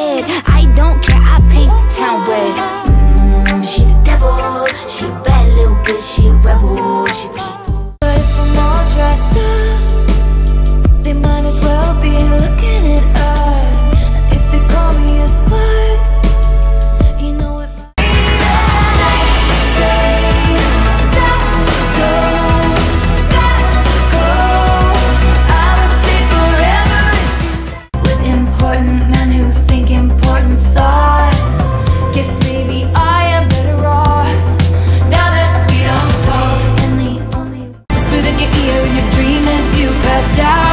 head. I don't care, I paint the town red. stop